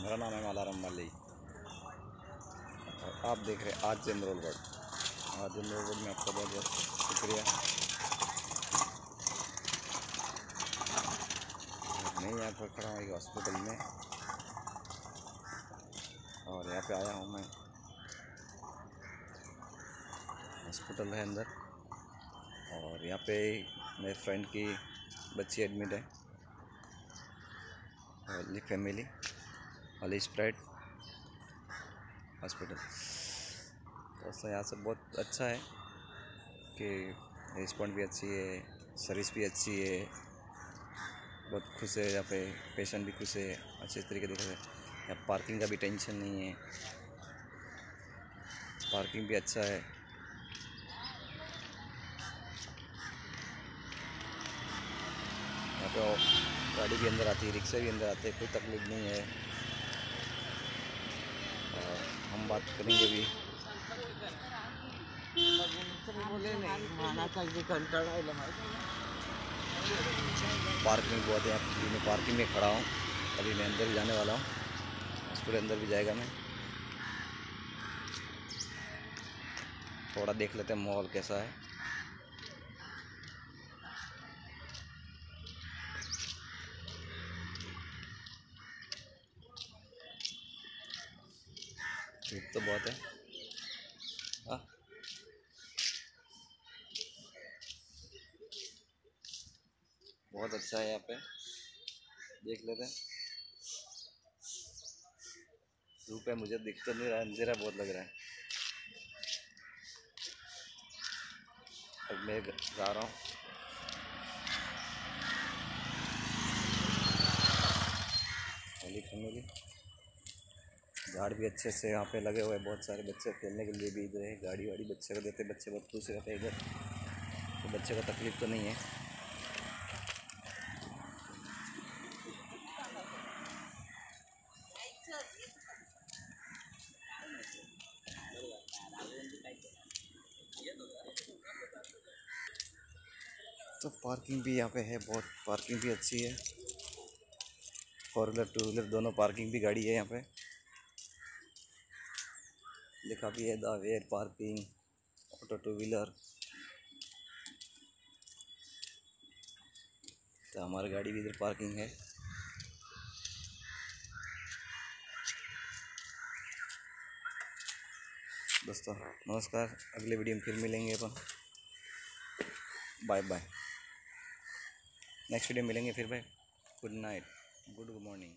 मेरा नाम है मालाराम माली और आप देख रहे हैं आज वर्ड आज वर्ड में आपका बहुत बहुत शुक्रिया। मैं यहाँ पर खड़ा हूँ एक हॉस्पिटल में। और यहाँ पे आया हूँ मैं। हॉस्पिटल है अंदर। और यहाँ पे मेरे फ्रेंड की बच्ची एडमिट है। फैमिली अली स्प्राइट हॉस्पिटल दोस्तों यहाँ से बहुत अच्छा है कि रिस्पॉन्ड भी अच्छी है सर्विस भी अच्छी है। बहुत खुश है यहाँ पे पेशेंट भी खुश है, अच्छे तरीके देखा यहाँ पार्किंग का भी टेंशन नहीं है। पार्किंग भी अच्छा है। यहाँ पे गाड़ी भी अंदर आती है, रिक्शा भी अंदर आते हैं, कोई तकलीफ़ नहीं है। बात करेंगे भी पार्किंग बहुत है अभी मैं पार्किंग में खड़ा हूँ। अभी मैं अंदर भी जाने वाला हूँ। स्कूल अंदर भी जाएगा मैं। थोड़ा देख लेते हैं मॉल कैसा है। धूप तो बहुत है। हाँ। बहुत अच्छा है यहाँ पे। देख लेते हैं। धूप है, मुझे दिख तो नहीं रहा, अंधेरा बहुत लग रहा है। अब मैं जा रहा हूँ फैमिली फैमिली झाड़ भी अच्छे से यहाँ पे लगे हुए हैं, बहुत सारे बच्चे खेलने के लिए भी इधर है, गाड़ी वाड़ी बच्चे को देते बच्चे बहुत खुश रहते इधर। तो बच्चे को तकलीफ़ तो नहीं है। तो पार्किंग भी यहाँ पे है, बहुत पार्किंग भी अच्छी है। फोर व्हीलर, टू व्हीलर दोनों पार्किंग भी गाड़ी है यहाँ पे। लिखा भी है the where parking auto two wheeler तो हमारी गाड़ी भी इधर पार्किंग है। दोस्तों, नमस्कार। अगले वीडियो में फिर मिलेंगे अपन। बाय बाय नेक्स्ट वीडियो मिलेंगे फिर भाई। Good night good morning